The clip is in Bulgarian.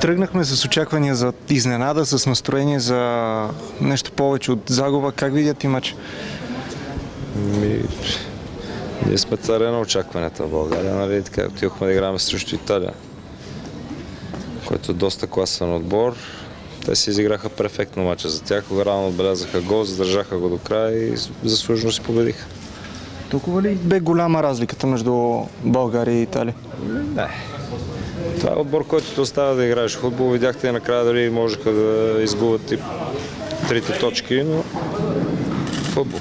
Тръгнахме с очаквания за изненада, с настроение за нещо повече от загуба. Как видят и матч? Ми, ние сме царе на очакванията в България, нали? Така отидохме да играме срещу Италия, който е доста класен отбор. Те си изиграха перфектно мача за тях, рано отбелязаха гол, задържаха го до края и заслужено си победиха. Толкова ли бе голяма разликата между България и Италия? Не. Това е отбор, който те оставя да играеш футбол. Видяхте накрая дали можеха да изгубят и трите точки, но футбол.